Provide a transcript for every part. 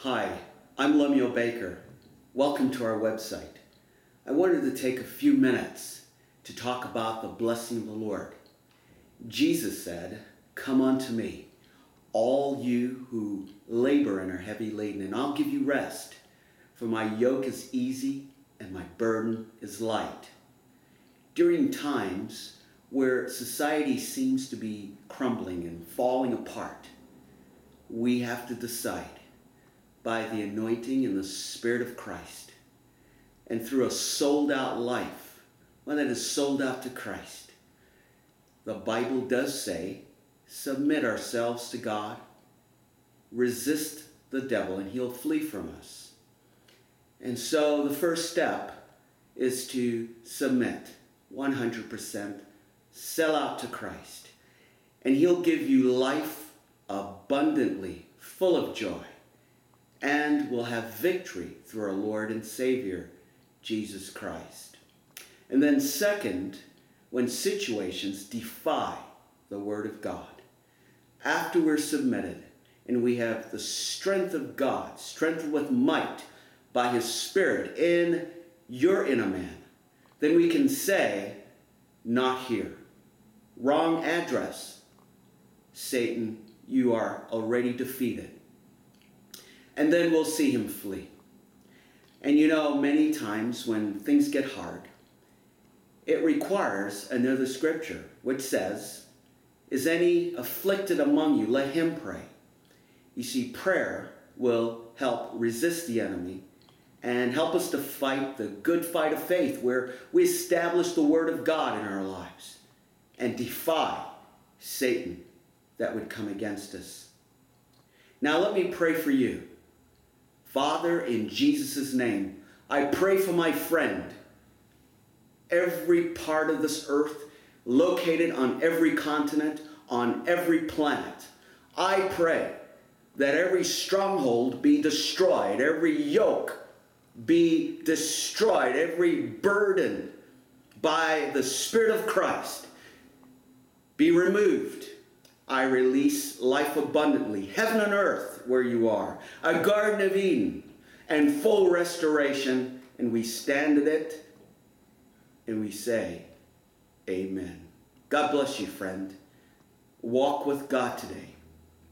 Hi, I'm Lemuel Baker. Welcome to our website. I wanted to take a few minutes to talk about the blessing of the Lord. Jesus said, Come unto me, all you who labor and are heavy laden, and I'll give you rest. For my yoke is easy and my burden is light. During times where society seems to be crumbling and falling apart, we have to decide by the anointing and the Spirit of Christ and through a sold out life, one that is sold out to Christ. The Bible does say, submit ourselves to God, resist the devil, and he'll flee from us. And so the first step is to submit 100%, sell out to Christ, and he'll give you life abundantly, full of joy and will have victory through our Lord and Savior, Jesus Christ. And then, second, when situations defy the Word of God, after we're submitted and we have the strength of God, strengthened with might by His Spirit in your inner man, then we can say, Not here. Wrong address. Satan, you are already defeated and then we'll see him flee. And you know, many times when things get hard, it requires another scripture which says, Is any afflicted among you? Let him pray. You see, prayer will help resist the enemy and help us to fight the good fight of faith where we establish the Word of God in our lives and defy Satan that would come against us. Now, let me pray for you. Father, in Jesus' name, I pray for my friend, every part of this earth, located on every continent, on every planet. I pray that every stronghold be destroyed, every yoke be destroyed, every burden by the Spirit of Christ be removed I release life abundantly, heaven and earth where you are, a Garden of Eden, and full restoration. And we stand at it and we say, Amen. God bless you, friend. Walk with God today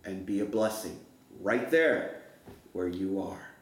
and be a blessing right there where you are.